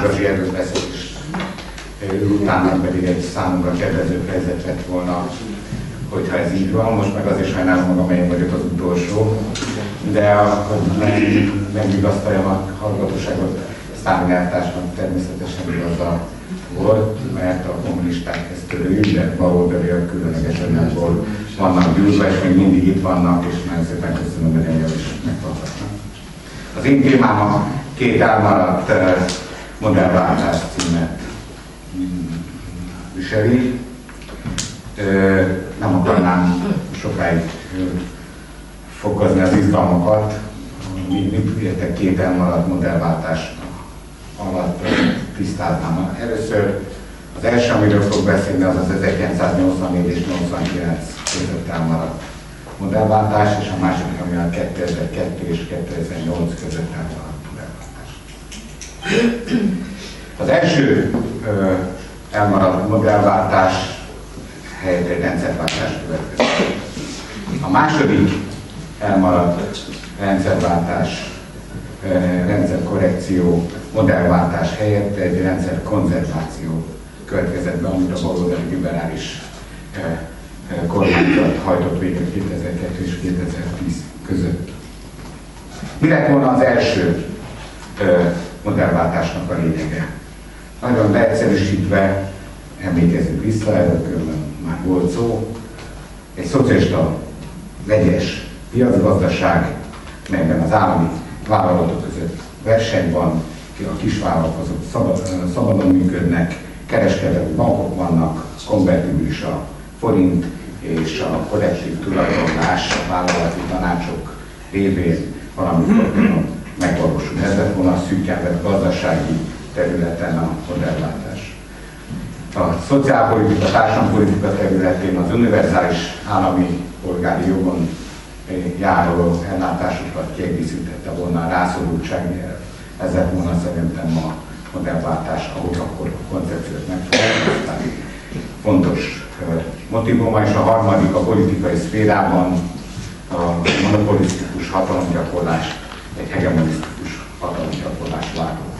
társadalmi erőfeszítés utána pedig egy számunkra kedvező helyzet lett volna, hogyha ez így van. Most meg azért sajnálom magam, én vagyok az utolsó. De hogy megvigasztaljam a hallgatóságot, Sztálin eltársnak természetesen igaza volt, mert a kommunisták ezt törőjük, de baloldaliak különlegesen nem volt. Vannak gyúzva, és még mindig itt vannak, és nagyon szépen köszönöm, hogy engem is meghallgatnak. Az én témám a két elmaradt eh, modellváltás címet viseli. Nem akarnám sokáig fokozni az izgalmakat. Mit értek két elmaradt modellváltás alatt tisztáznám. Először az első, amiről fog beszélni, az az 1984 és 89 között elmaradt modellváltás, és a második, ami a 2002 és 2008 között elmaradt. Az első elmaradt modellváltás helyett egy rendszerváltás következik. A második elmaradt rendszerváltás, rendszerkorrekció, modellváltás helyett egy rendszer konzerváció következett be, amit a baloldali liberális kormányzat hajtott végre 2002 és 2010 között. Mi lett volna az első modellváltásnak a lényege? Nagyon leegyszerűsítve, emlékezzünk vissza, erről már volt szó, egy szocialista vegyes piacgazdaság, melyben az állami vállalatok között verseny van, a kisvállalkozók szabad, szabadon működnek, kereskedelmi bankok vannak, konvertibilis a forint, és a kollektív tulajdonlás, a vállalati tanácsok révén valamikor megvalósul. Ez lett volna a szűkebb gazdasági területen a modellváltás. A szociálpolitika, társadalompolitika területén az univerzális állami polgári jogon eh, járó ellátásokat kiegészítette volna a rászorultság ez lett volna szerintem a modellváltás, ahogy akkor a koncepciót megfogalmazták. Fontos eh, motivuma, és a harmadik a politikai szférában a monopolisztikus hatalomgyakorlás egy hegemonisztikus hatalomgyakorlás váltott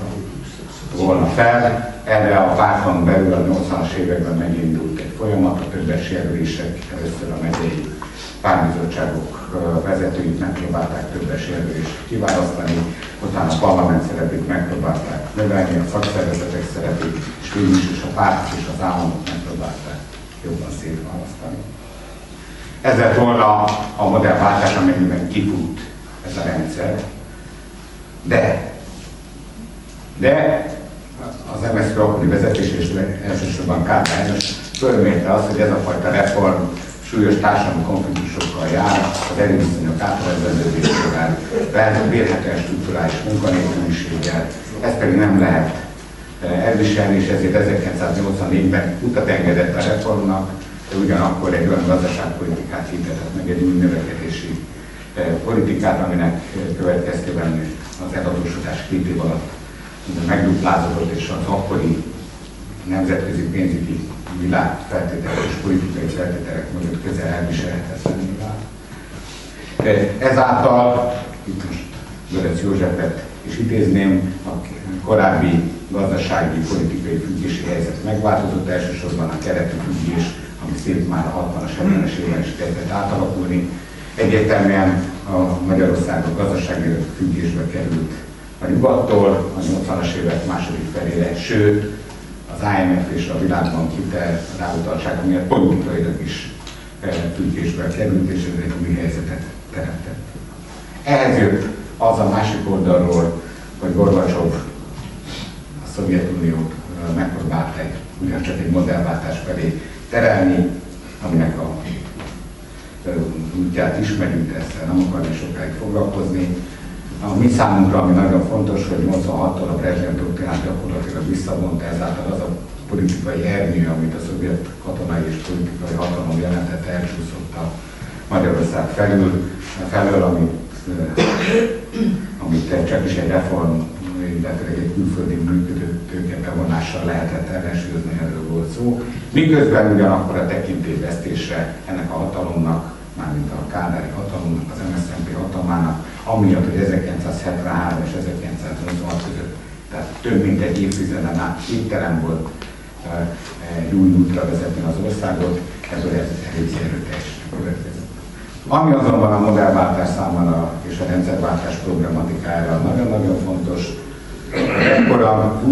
volna fel. Erre a párton belül a 80-as években megindult egy folyamat, a többes jelölések először a megyei párbizottságok vezetőit megpróbálták többes jelölést kiválasztani, utána a parlament szerepét megpróbálták növelni, a szakszervezetek szerepét, és végül is a párt és az államok megpróbálták jobban szétválasztani. Ez lett volna a modellváltás, amennyiben kifut ez a rendszer. De, de az MSZP akkori vezetés és elsősorban Kárpány János fölmérte azt, hogy ez a fajta reform súlyos társadalmi konfliktusokkal jár, az erőviszonyok átrendeződésével, vélhetően strukturális munkanélküliséggel, ezt pedig nem lehet eh, elviselni, és ezért 1984-ben utat engedett a reformnak, de ugyanakkor egy olyan gazdaságpolitikát hirdetett meg, egy növekedési eh, politikát, aminek eh, következtében az eladósodás két év alatt megduplázódott, és az akkori nemzetközi pénzügyi világ feltételek és politikai feltételek mögött közel elviselhetetlenül vált. Ezáltal, itt most Görec Józsefet is idézném, a korábbi gazdasági, politikai függési helyzet megváltozott, elsősorban a keleti függés, ami szép már a 60-as, 70-es évben is kezdett átalakulni. Egyértelműen a Magyarország a gazdasági függésbe került a nyugattól, a 80-as évek második felére, sőt, az IMF és a világban hitel ráutaltsága miatt politikailag is eh, függésbe került, és ez egy új helyzetet teremtett. Ehhez jött az a másik oldalról, hogy Gorbacsov a Szovjetuniót eh, megpróbált egy, ugyancsak egy modellváltás felé terelni, aminek a eh, útját ismerjük, ezzel nem akarni sokáig foglalkozni, a mi számunkra, ami nagyon fontos, hogy 86-tól a Brezsnyev doktrinát gyakorlatilag visszavonta, ezáltal az a politikai ernyő, amit a szovjet katonai és politikai hatalom jelentett, elcsúszott a Magyarország felül, felől, amit, amit csak is egy reform, illetve egy külföldi működő tőke bevonással lehetett ellensúlyozni, erről volt szó. Miközben ugyanakkor a tekintélyvesztésre ennek a hatalomnak, mármint a kádári hatalomnak, az MSZNP hatalmának amiatt, hogy 1973 és 1986 között, tehát több mint egy évtizeden át képtelen volt egy új útra vezetni az országot, ez elég erőteljesen következett. Ami azonban a modellváltás számára és a rendszerváltás problematikára nagyon-nagyon fontos, ekkor a,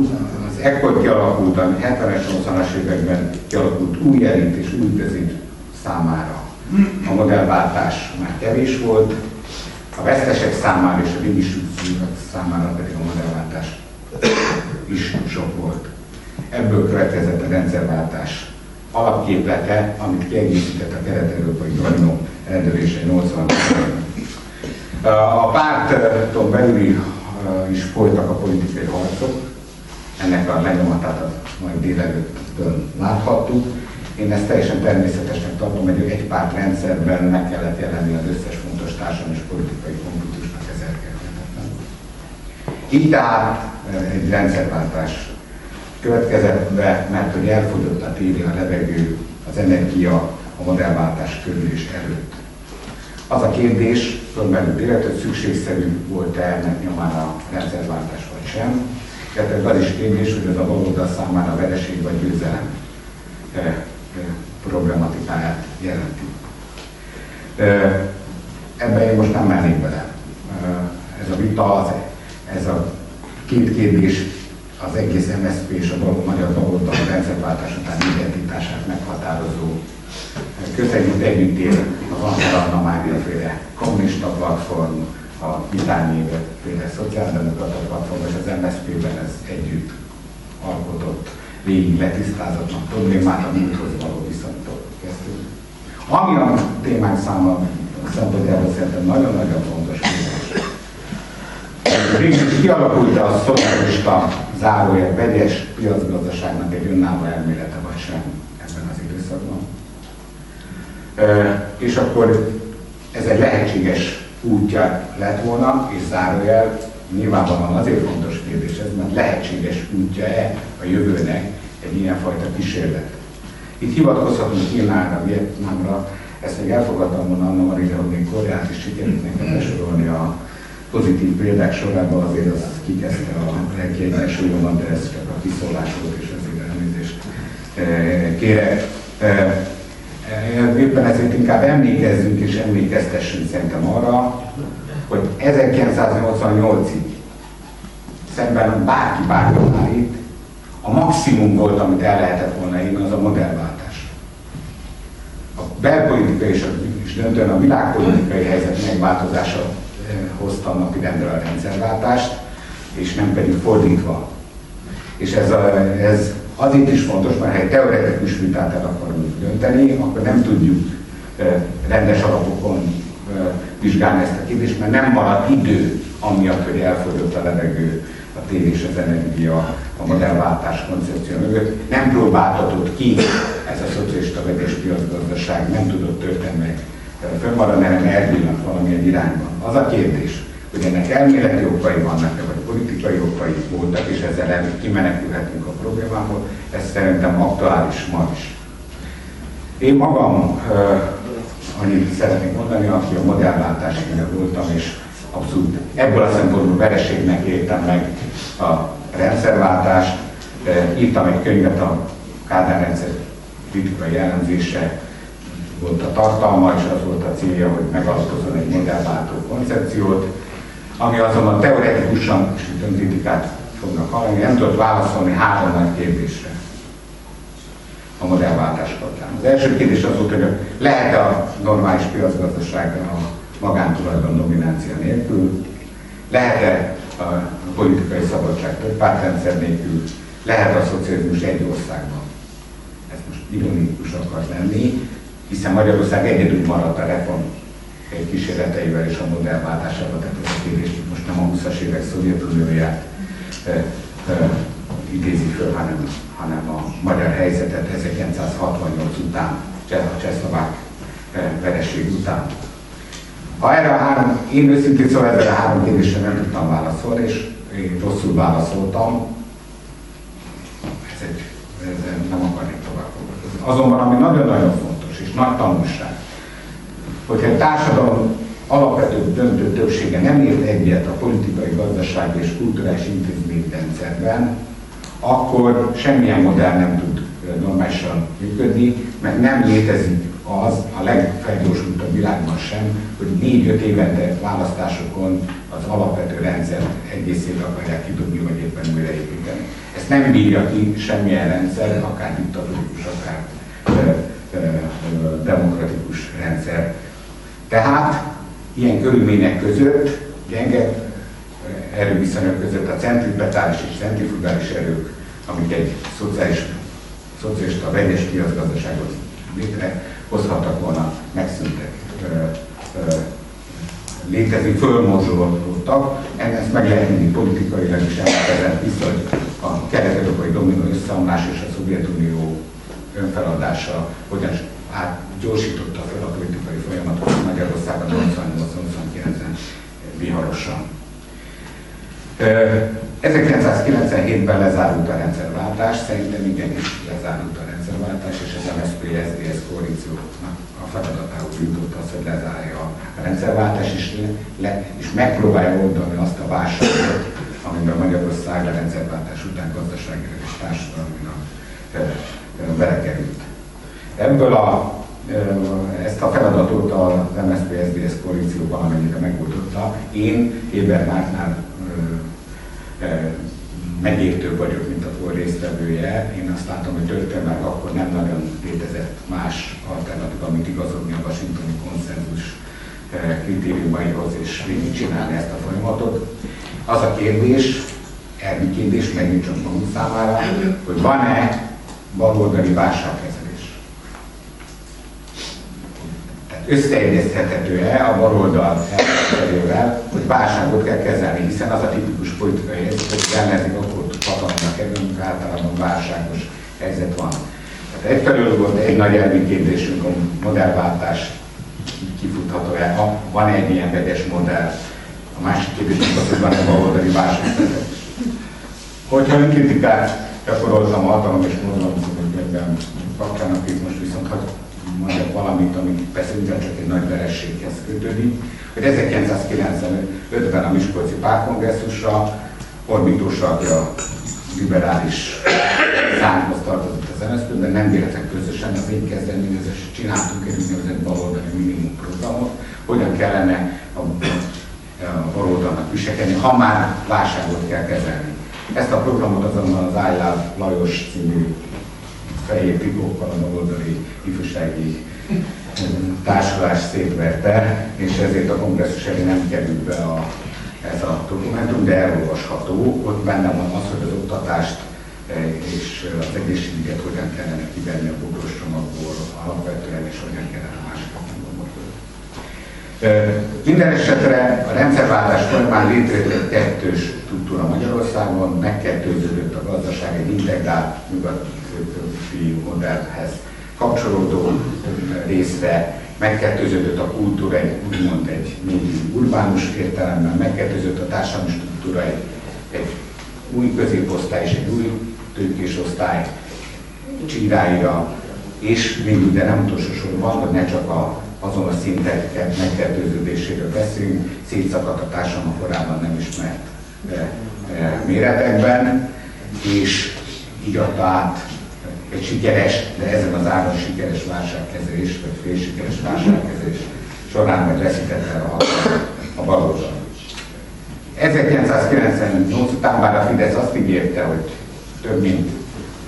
az ekkor kialakult, a 70-es, 80-as években kialakult új elit és új közép számára a modellváltás már kevés volt, a vesztesek számára és a végigszűzők számára pedig a modellváltás is sok volt. Ebből következett a rendszerváltás alapképlete, amit kiegészített a kelet-európai dominó eldövése 80 A párton belüli is folytak a politikai harcok, ennek a lenyomatát a mai délelőttön láthattuk. Én ezt teljesen természetesnek tartom, hogy egy párt rendszerben meg kellett jelenni az összes társadalmi és politikai konfliktusnak ez elkerülhetetlen. Így tehát egy rendszerváltás következett be, mert hogy elfogyott a tévé, a levegő, az energia a modellváltás körül és előtt. Az a kérdés, fölmerült élet, hogy szükségszerű volt-e ennek nyomán a rendszerváltás vagy sem. Tehát az is kérdés, hogy ez a baloldal számára vereség vagy győzelem problematikáját jelenti. Ebben én most nem mennék bele. Ez a vita, az, ez a két kérdés az egész MSZP és a bal, magyar baloldal rendszerváltás után identitását meghatározó közegyütt együtt él az Anna Mária féle kommunista platform, a Vitányi féle szociáldemokrata platform, és az MSZP-ben ez együtt alkotott végig letisztázatlan problémát a múlthoz való viszonytól kezdődő. Ami a témánk száma szempontjából szerintem nagyon-nagyon fontos kérdés. Kialakult a szocialista zárójel vegyes piacgazdaságnak egy önálló elmélete vagy sem ebben az időszakban. És akkor ez egy lehetséges útja lett volna, és zárójel nyilvánvalóan azért fontos kérdés ez, mert lehetséges útja-e a jövőnek egy ilyenfajta kísérlet. Itt hivatkozhatunk Kínára, Vietnámra, ezt még elfogadtam volna Anna Marina, hogy még Koreát is sikerült nekem besorolni a pozitív példák sorában, azért az kikezdte a lelki egyensúlyomat, de ez csak a kiszólás volt, és ezért elnézést eh, kérek. Eh, eh, éppen ezért inkább emlékezzünk és emlékeztessünk szerintem arra, hogy 1988-ig szemben bárki bárki állít, a maximum volt, amit el lehetett volna írni, az a modellváltás. A belpolitikai és, a, és döntően a világpolitikai helyzet megváltozása eh, hozta napirendre a rendszerváltást, és nem pedig fordítva. És ez, a, ez azért is fontos, mert ha egy teoretikus vitát el akarunk dönteni, akkor nem tudjuk eh, rendes alapokon eh, vizsgálni ezt a kérdést, mert nem marad idő amiatt, hogy elfogyott a levegő a tév és az energia a modellváltás koncepció mögött. Nem próbáltatott ki ez a szocialista vegyes piacgazdaság, nem tudott történelmek fönnmaradni, hanem elvillant valamilyen irányban. Az a kérdés, hogy ennek elméleti okai vannak-e, vagy politikai okai voltak, és ezzel el kimenekülhetünk a problémából, ez szerintem aktuális ma is. Én magam annyit szeretnék mondani, aki a modellváltás voltam, és abszolút ebből a szempontból vereségnek értem meg a rendszerváltást. Írtam egy könyvet a Kádár rendszer kritikai jellemzése volt a tartalma, és az volt a célja, hogy megalkozzon egy modellváltó koncepciót, ami azonban teoretikusan, és itt kritikát fognak hallani, nem tudott válaszolni három nagy kérdésre a modellváltás kapcsán. Az első kérdés az volt, hogy lehet-e a normális piacgazdaság a magántulajdon dominancia nélkül, lehet-e a politikai szabadság több pártrendszer nélkül, lehet a szocializmus egy országban. Ez most ironikus akar lenni, hiszen Magyarország egyedül maradt a reform kísérleteivel és a modellváltásával, tehát ez a kérdés most nem a 20-as évek Szovjetunióját e, e, idézi föl, hanem, hanem a magyar helyzetet 1968 után, a csehszlovák vereség után. Ha erre a három, én őszintén szóval erre a három kérdésre nem tudtam válaszolni, és én rosszul válaszoltam, ez egy, ezzel nem akarnék tovább foglalkozni. Azonban, ami nagyon-nagyon fontos, és nagy tanulság, hogyha egy társadalom alapvető döntő többsége nem ért egyet a politikai, gazdasági és kulturális intézményrendszerben, akkor semmilyen modell nem tud normálisan működni, mert nem létezik az a legfelgyorsultabb világban sem, hogy négy-öt évente választásokon az alapvető rendszer egészét akarják kidobni, vagy éppen újraépíteni. Ezt nem bírja ki semmilyen rendszer, akár diktatórikus, akár demokratikus rendszer. Tehát ilyen körülmények között, gyenge erőviszonyok között a centripetális és centrifugális erők, amik egy szociális, szocialista vegyes piacgazdaságot létrehozhattak volna, megszűntek. Létezni, fölmorzsolódtak. Ezt meg lehet mindig politikailag is elkezdett vissza, a kelet-európai dominó összeomlás és a Szovjetunió önfeladása hogyan gyorsította fel a politikai folyamatot Magyarországon 88-89-ben viharosan. 1997-ben lezárult a rendszerváltás, szerintem igenis lezárult a rendszerváltás, és az MSZP-SZDSZ koalíciónak a feladatául jutott az, hogy lezárja a rendszerváltás, és, le, és megpróbálja oldani azt a válságot, amiben Magyarország a rendszerváltás után gazdaságilag és társadalmilag belekerült. Ebből a, ezt a feladatot az MSZP-SZDSZ koalíció valamennyire megoldotta. Én Éber Márknál megértő vagyok, TOR résztvevője. Én azt látom, hogy történelmek akkor nem nagyon létezett más alternatíva, amit igazodni a washingtoni konszenzus kritériumaihoz, és csinálni ezt a folyamatot. Az a kérdés, elvi kérdés, megint csak magunk számára, hogy van-e baloldali válságkezelés. Tehát összeegyeztethető-e a baloldal elkezelővel, hogy válságot kell kezelni, hiszen az a tipikus politikai helyzet, hogy ellenzék akkor amikor általában válságos helyzet van. Tehát egyfelől volt egy nagy elvi kérdésünk, a modellváltás kifutható-e, ha van egy ilyen vegyes modell. A másik kérdés az, hogy van-e baloldali válságkezelés. Hogyha önkritikát gyakoroltam hatalom és mozgalomszabadságban kapcsán, akik most viszont hogy mondjak valamit, ami persze ugyancsak egy nagy verességhez kötődik, hogy 1995-ben a Miskolci Párkongresszusra Orbitós, aki a liberális számhoz tartozott az MSZP, de nem véletlen közösen az én kezdeményezés csináltunk egy úgynevezett baloldali minimum programot, hogyan kellene a, a baloldalnak viselkedni, ha már válságot kell kezelni. Ezt a programot azonban az Ájláv Lajos című fehér trikókkal a baloldali ifjúsági társulás szétverte, és ezért a kongresszus elé nem került be a, ez a dokumentum, de elolvasható. Ott benne van az, hogy az oktatást e, és az egészségügyet hogyan kellene kivenni a bogros csomagból alapvetően, és hogyan kellene másokat minden esetre a rendszerváltás folyamán létrejött egy kettős struktúra Magyarországon, megkettőződött a gazdaság egy integrált nyugati modellhez kapcsolódó részre, megkettőződött a kultúra egy úgymond egy még urbánus értelemben, megkettőződött a társadalmi struktúra egy, egy új középosztály és egy új tőkés osztály csíráira, és végül, de nem utolsó sorban, hogy ne csak a azon a szintek megkettőződéséről beszélünk, szétszakadt a társadalom korábban nem ismert e, e, méretekben, és így adta át egy sikeres, de ezen az áron sikeres válságkezelés, vagy félsikeres válságkezelés során meg veszítette a, a baloldal. 1998 után bár a Fidesz azt ígérte, hogy több mint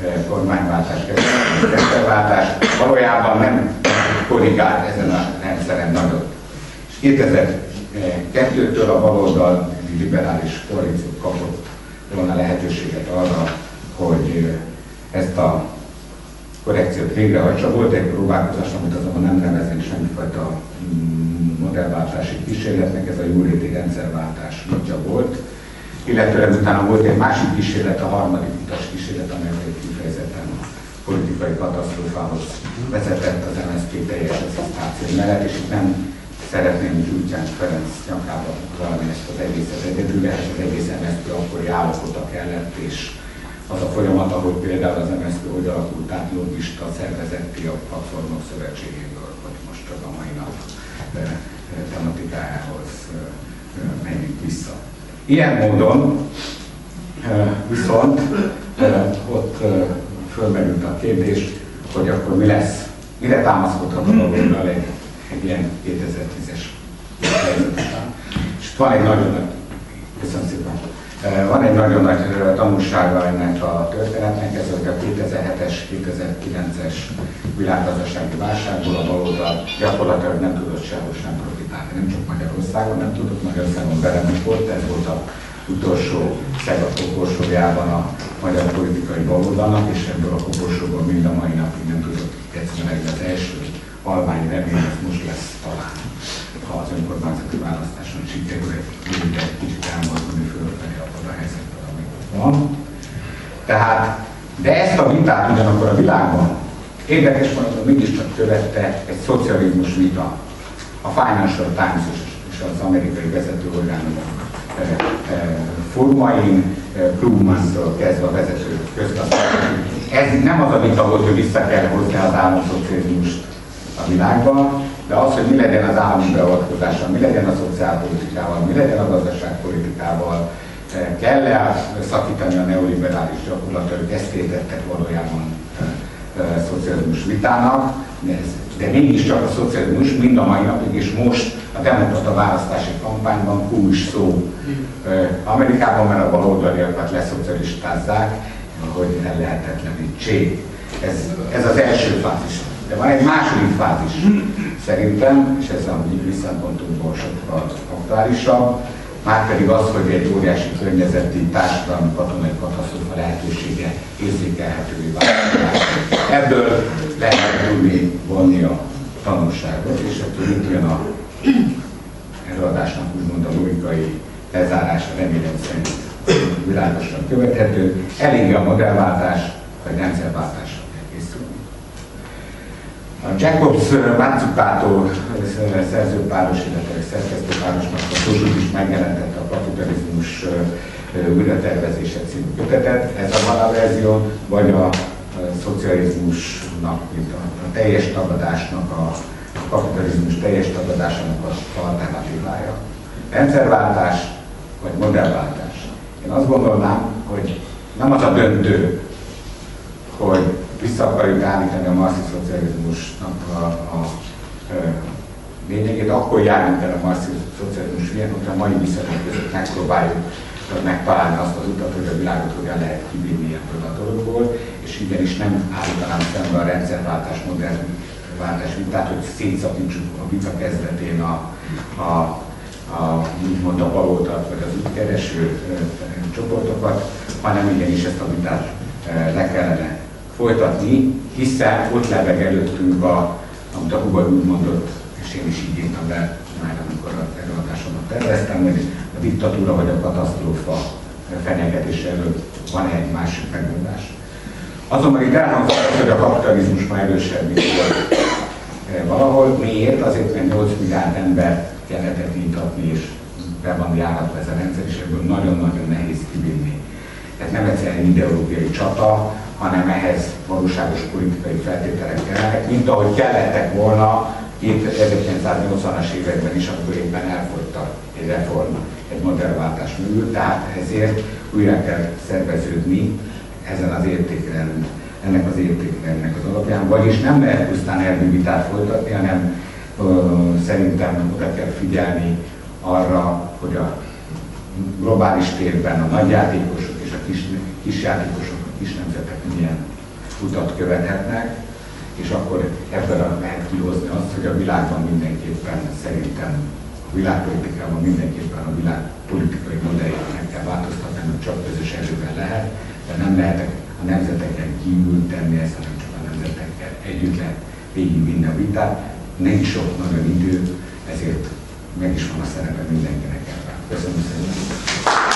e, kormányváltás, rendszerváltás, valójában nem korrigált ezen a rendszeren nagyot. És 2002-től a baloldal liberális koalíció kapott volna lehetőséget arra, hogy ezt a korrekciót végrehajtsa. Volt egy próbálkozás, amit azonban nem nevezünk semmifajta mm, modellváltási kísérletnek, ez a jóléti rendszerváltás útja volt. Illetőleg utána volt egy másik kísérlet, a harmadik utas kísérlet, amely kifejezetten politikai katasztrófához vezetett az MSZP teljes asszisztáció mellett, és itt nem szeretném Gyurcsány Ferenc nyakába valami ezt az egészet egyedül, ehhez az egész MSZP akkori állapota kellett, és az a folyamat, ahogy például az MSZP hogy alakult át lobbista szervezeti a platformok szövetségéből, vagy most csak a mai nap tematikájához menjünk vissza. Ilyen módon viszont ott fölmerült a kérdés, hogy akkor mi lesz, mire támaszkodhat a baloldal egy, egy ilyen 2010-es helyzetben. És van egy nagyon nagy, köszönöm szépen, van egy nagyon nagy tanulsága ennek a történetnek, ez a 2007-es, 2009-es világgazdasági válságból a baloldal gyakorlatilag nem tudott sehol sem profitálni, nem csak Magyarországon, nem tudott Magyarországon volt, ez volt a utolsó szeg a koporsójában a magyar politikai baloldalnak, és ebből a koporsóból mind a mai napig nem tudott egyszerűen az első halvány remény, most lesz talán, ha az önkormányzati választáson sikerül egy, egy kicsit elmozdulni fölfelé abban a helyzetben, amikor van. Tehát, de ezt a vitát ugyanakkor a világban érdekes módon mégiscsak követte egy szocializmus vita. A Financial Times és az amerikai vezető orgánumok formain, Krugman-től kezdve a vezető közgazdaság. Ez nem az a vita volt, hogy vissza kell hozni az államszocializmust a világban, de az, hogy mi legyen az állami beavatkozással, mi legyen a szociálpolitikával, mi legyen a gazdaságpolitikával, kell-e szakítani a neoliberális gyakorlatot, ezt tétettek valójában szocializmus vitának, de mégiscsak a szocializmus mind a mai napig, és most a demokrata választási kampányban is szó. Amerikában már a baloldaliakat leszocialistázzák, hogy ellehetetlenítsék. Ez, ez az első fázis. De van egy második fázis szerintem, és ez a mi szempontunkból sokkal aktuálisabb, márpedig az, hogy egy óriási környezeti társadalmi katonai katasztrófa lehetősége érzékelhetővé válik. Ebből lehet tudni vonni a tanulságot, és ettől itt jön a előadásnak úgymond a logikai lezárása remélem szerint világosan követhető. Eléggé a modellváltás, vagy készülni. A Jacobs Matsukától szerzőpáros, illetve szerkesztőpárosnak a Kossuth is megjelentette a kapitalizmus újratervezése című kötetet. Ez a van a verzió, vagy a szocializmusnak, mint a, a teljes tagadásnak, a, a kapitalizmus teljes tagadásának a alternatívája. Rendszerváltás vagy modellváltás. Én azt gondolnám, hogy nem az a döntő, hogy vissza akarjuk állítani a marxi szocializmusnak a, a, lényegét, akkor járunk el a marxi szocializmus ilyen, hogyha a mai viszonyok között megpróbáljuk megtalálni azt az utat, hogy a világot hogyan lehet kivinni ebből a dologból, és igenis nem állítanám szembe a rendszerváltás, modern váltás vitát, hogy szétszakítsuk a vita kezdetén a, a, a úgymond a baloltat, vagy az útkereső csoportokat, hanem igenis ezt a vitát le kellene folytatni, hiszen ott lebeg előttünk, a, amit a Hugo úgy mondott, és én is így írtam le, már amikor a előadásomat terveztem, hogy a diktatúra vagy a katasztrófa fenyegetés előtt van egy másik megoldás. Azonban itt elhangzott, hogy a kapitalizmus már erősebb, mint volt valahol. Miért? Azért, mert 8 milliárd ember kellett nyithatni, és be van járatva ez a rendszer, és ebből nagyon-nagyon nehéz kivinni. Tehát nem egyszerűen ideológiai csata, hanem ehhez valóságos politikai feltételek kellenek, mint ahogy kellettek volna itt 1980-as években is, amikor éppen elfogytak egy reform, egy modellváltás mögül, tehát ezért újra kell szerveződni ezen az értékrend, ennek az értékrendnek az alapján, vagyis nem lehet pusztán elvi vitát folytatni, hanem ö, szerintem oda kell figyelni arra, hogy a globális térben a nagyjátékosok és a kis, kisjátékosok, kis nemzetek milyen utat követhetnek, és akkor ebből lehet kihozni azt, hogy a világban mindenképpen szerintem, a világpolitikában mindenképpen a világ politikai modelljét meg kell változtatni, hogy csak közös erővel lehet, de nem lehetek a nemzeteken kívül tenni ezt, hanem csak a nemzetekkel együtt lehet végigvinni a vitát. Nincs sok nagyon idő, ezért meg is van a szerepe mindenkinek ebben. Köszönöm szépen!